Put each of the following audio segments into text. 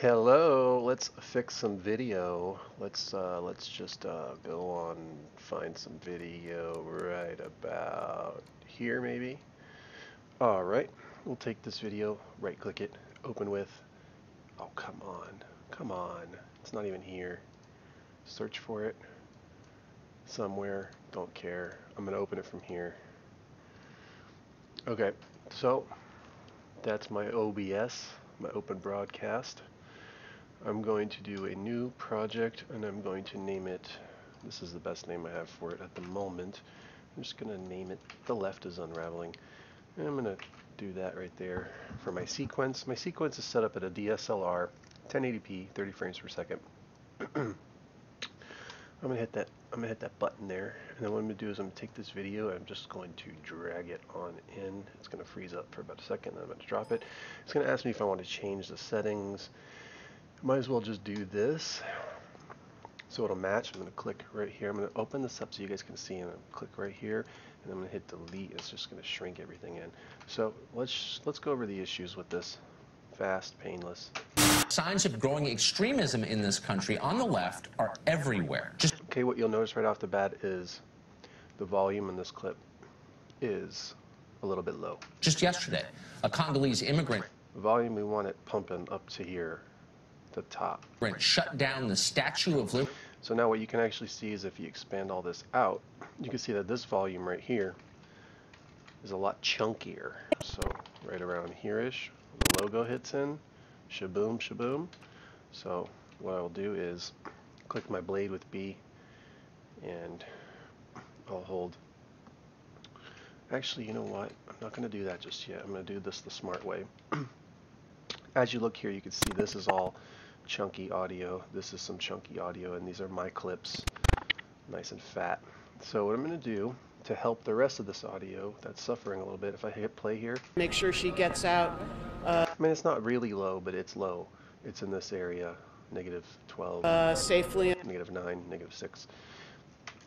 Hello, let's fix some video. Let's uh, let's just uh, go on find some video right about here maybe. All right, we'll take this video, right click it, open with. Oh come on, come on, it's not even here. Search for it somewhere. Don't care. I'm gonna open it from here. Okay, so that's my OBS, my Open Broadcast. I'm going to do a new project and I'm going to name it, this is the best name I have for it at the moment. I'm just going to name it The Left is Unraveling. And I'm going to do that right there for my sequence. My sequence is set up at a DSLR 1080p 30 frames per second. I'm gonna hit that I'm gonna hit that button there and then what I'm gonna do is I'm gonna take this video I'm just going to drag it on in it's gonna freeze up for about a second I'm going to drop it it's gonna ask me if I want to change the settings might as well just do this so it'll match. I'm going to click right here. I'm going to open this up so you guys can see and i click right here and I'm going to hit delete. It's just going to shrink everything in. So let's let's go over the issues with this. Fast, painless. Signs of growing extremism in this country on the left are everywhere. Just okay, what you'll notice right off the bat is the volume in this clip is a little bit low. Just yesterday, a Congolese immigrant. Volume we want it pumping up to here the top. Shut down the Statue of Liberty. So now what you can actually see is if you expand all this out, you can see that this volume right here is a lot chunkier. So right around here-ish, the logo hits in, shaboom, shaboom. So what I'll do is click my blade with B and I'll hold. Actually, you know what? I'm not going to do that just yet. I'm going to do this the smart way. As you look here, you can see this is all chunky audio. This is some chunky audio, and these are my clips, nice and fat. So what I'm going to do to help the rest of this audio that's suffering a little bit, if I hit play here. Make sure she gets out. Uh, I mean, it's not really low, but it's low. It's in this area, negative 12, uh, safely. negative 9, negative 6.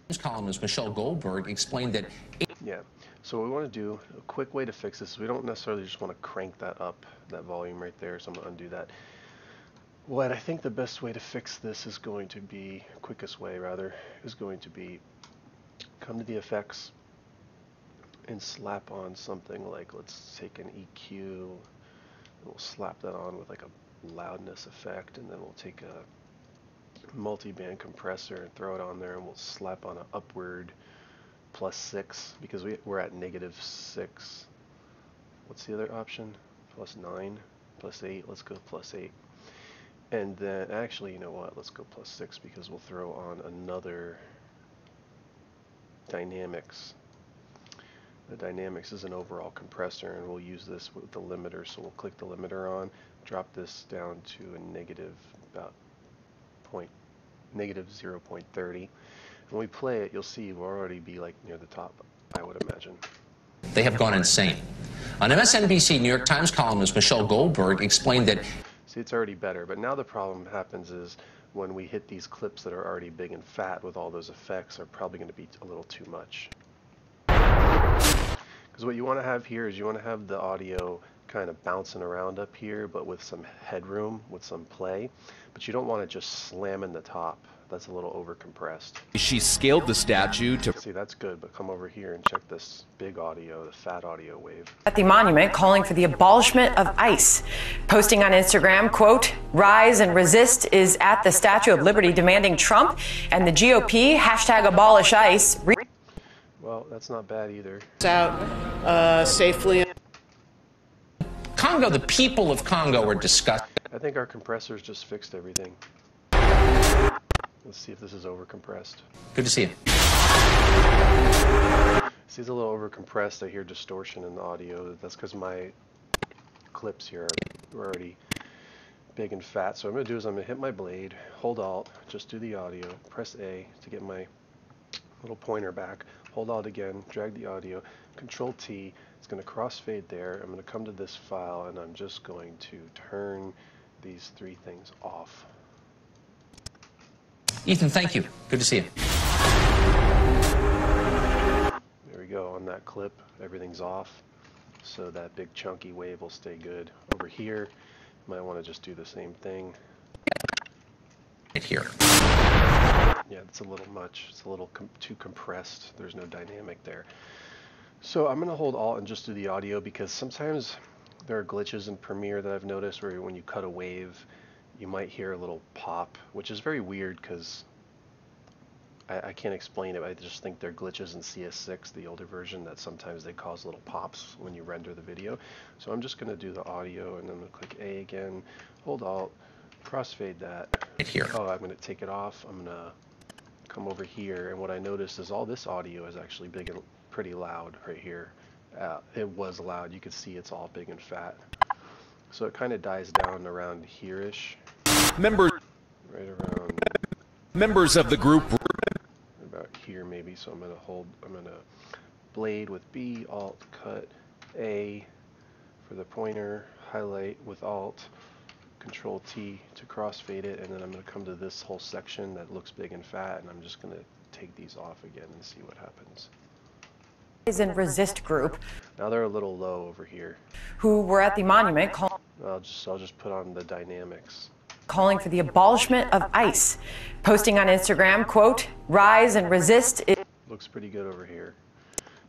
This Columnist Michelle Goldberg explained that. Yeah. So what we want to do, a quick way to fix this, we don't necessarily just want to crank that up, that volume right there, so I'm going to undo that. What I think the best way to fix this is going to be, quickest way rather, is going to be come to the effects and slap on something like, let's take an EQ, we'll slap that on with like a loudness effect, and then we'll take a multi-band compressor and throw it on there, and we'll slap on an upward plus six, because we, we're at negative six. What's the other option? Plus nine, plus eight, let's go plus eight. And then, actually, you know what? Let's go plus 6 because we'll throw on another dynamics. The dynamics is an overall compressor, and we'll use this with the limiter. So we'll click the limiter on, drop this down to a negative about point, negative 0.30. When we play it, you'll see we'll already be like near the top, I would imagine. They have gone insane. On MSNBC, New York Times columnist Michelle Goldberg explained that See, it's already better. But now the problem happens is when we hit these clips that are already big and fat with all those effects are probably going to be a little too much. Because what you want to have here is you want to have the audio kind of bouncing around up here, but with some headroom, with some play. But you don't want to just slam in the top that's a little over compressed. She scaled the statue to. See, that's good, but come over here and check this big audio, the fat audio wave. At the monument, calling for the abolishment of ICE. Posting on Instagram, quote, rise and resist is at the Statue of Liberty demanding Trump and the GOP, hashtag abolish ICE. Well, that's not bad either. Out uh, safely. Congo, the people of Congo are disgusted. I think our compressors just fixed everything. Let's see if this is overcompressed. Good to see you. See, it's a little overcompressed. I hear distortion in the audio. That's because my clips here are already big and fat. So what I'm going to do is I'm going to hit my blade, hold Alt, just do the audio, press A to get my little pointer back, hold Alt again, drag the audio, Control T, it's going to crossfade there. I'm going to come to this file and I'm just going to turn these three things off. Ethan, thank you. Good to see you. There we go. On that clip, everything's off. So that big chunky wave will stay good. Over here, Might want to just do the same thing. Right here. Yeah, it's a little much. It's a little com too compressed. There's no dynamic there. So I'm going to hold Alt and just do the audio because sometimes there are glitches in Premiere that I've noticed where when you cut a wave, you might hear a little pop, which is very weird because I, I can't explain it. I just think they're glitches in CS6, the older version, that sometimes they cause little pops when you render the video. So I'm just going to do the audio and then I'm going to click A again, hold Alt, crossfade that. Here. Oh, I'm going to take it off. I'm going to come over here and what I noticed is all this audio is actually big and pretty loud right here. Uh, it was loud. You could see it's all big and fat. So it kind of dies down around here-ish, Members right around members of the group about here maybe. So I'm going to hold, I'm going to blade with B, Alt, cut, A for the pointer, highlight with Alt, Control T to crossfade it, and then I'm going to come to this whole section that looks big and fat, and I'm just going to take these off again and see what happens. Rise and Resist group Now they're a little low over here. who were at the monument call, I'll just I'll just put on the dynamics. Calling for the abolishment of ICE, posting on Instagram, quote, rise and resist is Looks pretty good over here.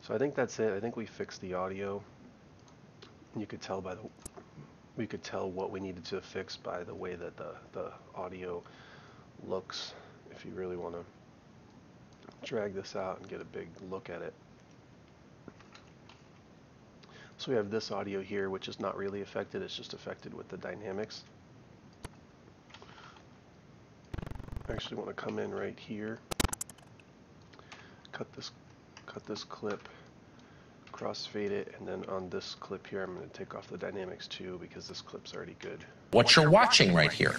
So I think that's it. I think we fixed the audio. You could tell by the we could tell what we needed to fix by the way that the the audio looks. If you really want to drag this out and get a big look at it. So we have this audio here, which is not really affected. It's just affected with the dynamics. I actually want to come in right here. Cut this cut this clip crossfade it and then on this clip here I'm going to take off the dynamics too because this clip's already good. What you're watching right here.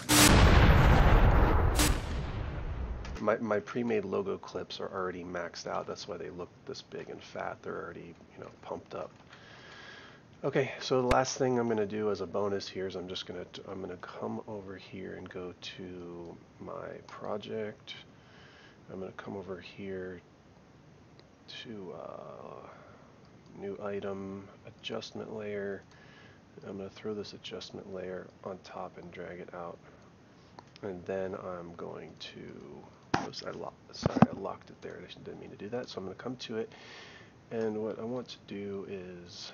my, my pre-made logo clips are already maxed out. That's why they look this big and fat. They're already you know pumped up okay so the last thing I'm going to do as a bonus here is I'm just going to I'm going to come over here and go to my project. I'm going to come over here to uh, new item adjustment layer. I'm going to throw this adjustment layer on top and drag it out. And then I'm going to oops, I sorry I locked it there. I didn't mean to do that so I'm going to come to it. And what I want to do is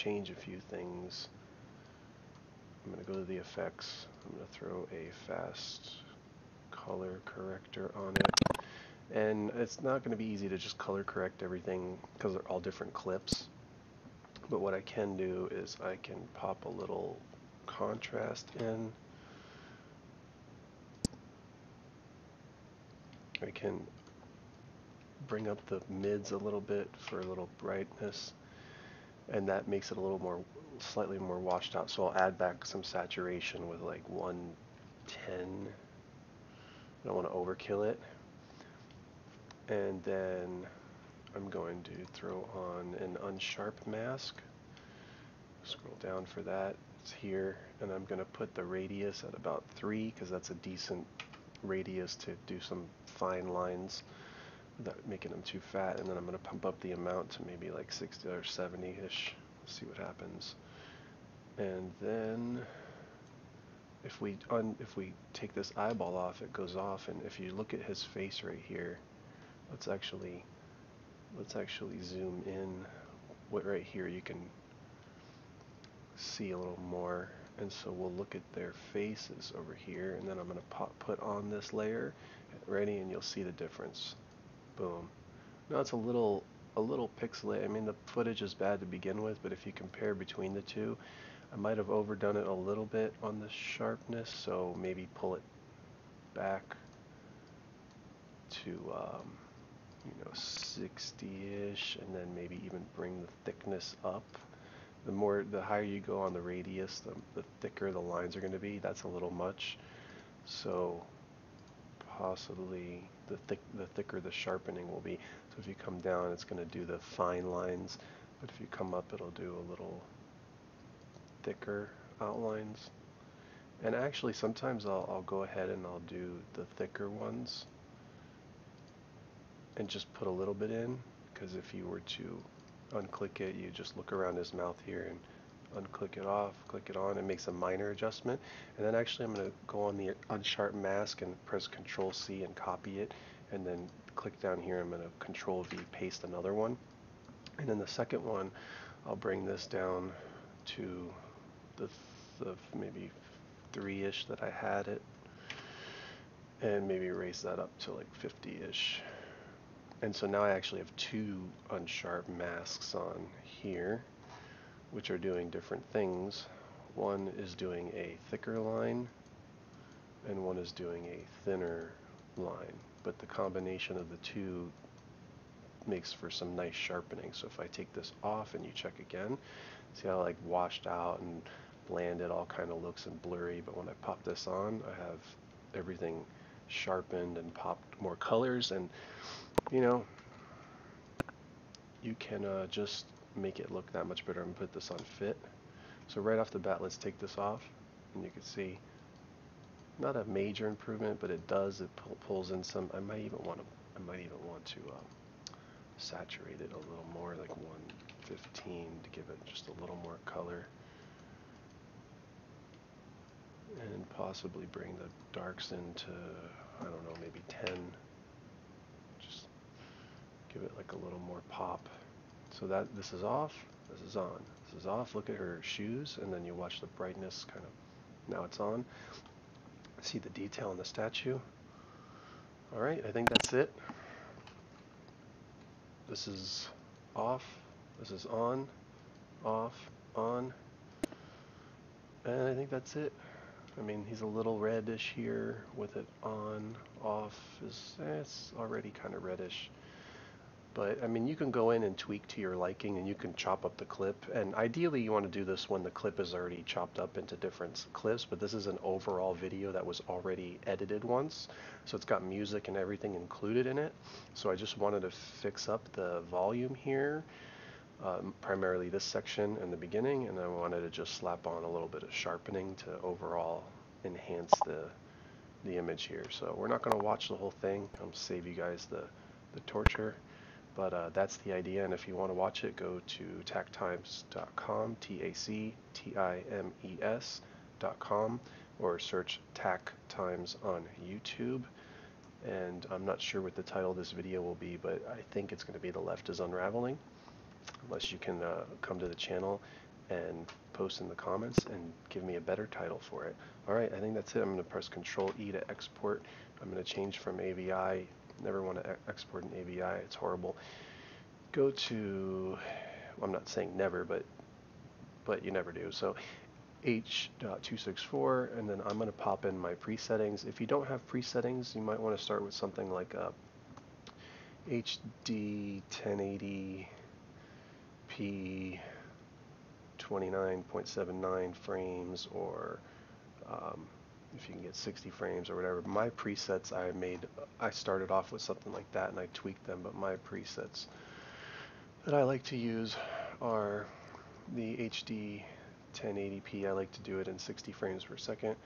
change a few things. I'm going to go to the effects. I'm going to throw a fast color corrector on it. And it's not going to be easy to just color correct everything because they're all different clips. But what I can do is I can pop a little contrast in. I can bring up the mids a little bit for a little brightness and that makes it a little more slightly more washed out. So I'll add back some saturation with like 110 I don't want to overkill it. And then I'm going to throw on an unsharp mask. Scroll down for that. It's here. And I'm going to put the radius at about 3 because that's a decent radius to do some fine lines making them too fat and then I'm going to pump up the amount to maybe like 60 or 70 ish see what happens. And then if we un if we take this eyeball off it goes off and if you look at his face right here let's actually let's actually zoom in what right here you can see a little more. And so we'll look at their faces over here and then I'm going to put on this layer ready and you'll see the difference boom. Now it's a little a little pixelated. I mean the footage is bad to begin with but if you compare between the two I might have overdone it a little bit on the sharpness so maybe pull it back to um, you know 60ish and then maybe even bring the thickness up. The more the higher you go on the radius the, the thicker the lines are going to be. That's a little much. So possibly the thick the thicker the sharpening will be. So if you come down it's going to do the fine lines but if you come up it'll do a little thicker outlines. And actually sometimes I'll, I'll go ahead and I'll do the thicker ones and just put a little bit in because if you were to unclick it you just look around his mouth here and unclick it off, click it on, it makes a minor adjustment. And then actually I'm going to go on the unsharp mask and press Control C and copy it. And then click down here, I'm going to Control V, paste another one. And then the second one, I'll bring this down to the, the maybe three-ish that I had it. And maybe raise that up to like 50-ish. And so now I actually have two unsharp masks on here, which are doing different things. One is doing a thicker line, and one is doing a thinner line. But the combination of the two makes for some nice sharpening. So if I take this off and you check again, see how like washed out and bland it all kind of looks and blurry. But when I pop this on, I have everything sharpened and popped more colors and you know, you can uh, just make it look that much better and put this on fit. So right off the bat, let's take this off, and you can see not a major improvement, but it does. It pull, pulls in some. I might even want to. I might even want to um, saturate it a little more, like 115, to give it just a little more color, and possibly bring the darks into I don't know, maybe 10 Just give it like a little more pop. So that this is off, this is on. This is off, look at her shoes, and then you watch the brightness kind of, now it's on. See the detail in the statue. Alright, I think that's it. This is off, this is on, off, on, and I think that's it. I mean, he's a little reddish here with it on, off, is eh, it's already kind of reddish. But I mean, you can go in and tweak to your liking and you can chop up the clip. And ideally you want to do this when the clip is already chopped up into different clips, but this is an overall video that was already edited once. So it's got music and everything included in it. So I just wanted to fix up the volume here, um, primarily this section in the beginning, and I wanted to just slap on a little bit of sharpening to overall enhance the the image here. So we're not going to watch the whole thing. I'll save you guys the, the torture. But uh, that's the idea, and if you want to watch it, go to tactimes.com, T-A-C-T-I-M-E-S.com, or search Tac Times on YouTube. And I'm not sure what the title of this video will be, but I think it's going to be The Left is Unraveling, unless you can uh, come to the channel and post in the comments and give me a better title for it. Alright, I think that's it. I'm going to press Control E to export. I'm going to change from AVI never want to export an AVI. It's horrible. Go to, well, I'm not saying never, but but you never do. So H.264, and then I'm going to pop in my presettings. If you don't have presettings, you might want to start with something like a HD 1080p 29.79 frames or um, if you can get 60 frames or whatever. My presets I made, I started off with something like that and I tweaked them, but my presets that I like to use are the HD 1080p. I like to do it in 60 frames per second.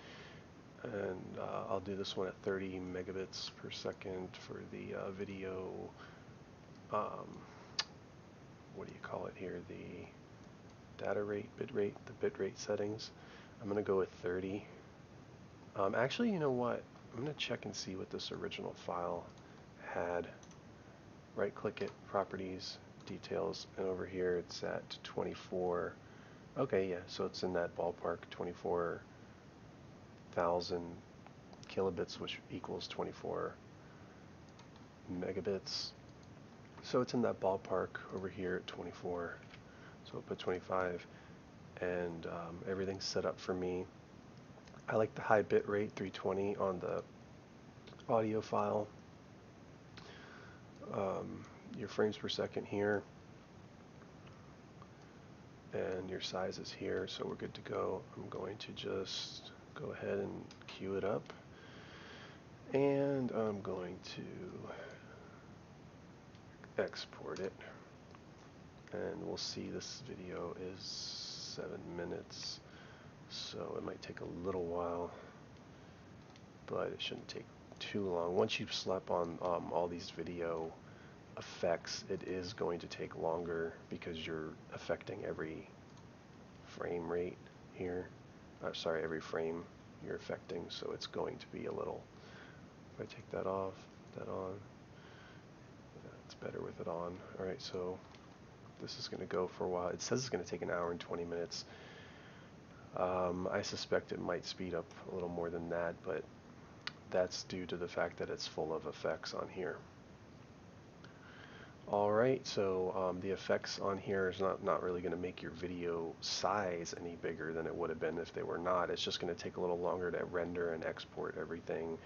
And uh, I'll do this one at 30 megabits per second for the uh, video, um, what do you call it here, the data rate, bit rate, the bit rate settings. I'm going to go with 30 um, actually, you know what? I'm going to check and see what this original file had. Right click it, properties, details, and over here it's at 24. Okay, yeah, so it's in that ballpark, 24,000 kilobits, which equals 24 megabits. So it's in that ballpark over here at 24. So I'll put 25, and um, everything's set up for me. I like the high bit rate 320 on the audio file. Um, your frames per second here and your size is here so we're good to go. I'm going to just go ahead and queue it up and I'm going to export it and we'll see this video is seven minutes so it might take a little while but it shouldn't take too long once you slap on um, all these video effects it is going to take longer because you're affecting every frame rate here. Uh, sorry, every frame you're affecting, so it's going to be a little. If I take that off, that on, it's better with it on. All right, so this is going to go for a while. It says it's going to take an hour and 20 minutes. Um, I suspect it might speed up a little more than that, but that's due to the fact that it's full of effects on here. Alright, so um, the effects on here is not, not really going to make your video size any bigger than it would have been if they were not. It's just going to take a little longer to render and export everything,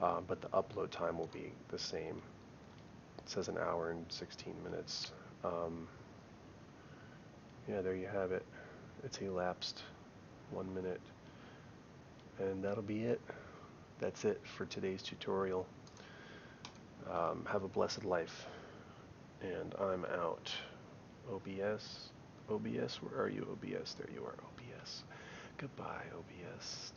uh, but the upload time will be the same. It says an hour and 16 minutes. Um, yeah, there you have it. It's elapsed one minute. And that'll be it. That's it for today's tutorial. Um, have a blessed life. And I'm out. OBS. OBS, where are you, OBS? There you are, OBS. Goodbye, OBS.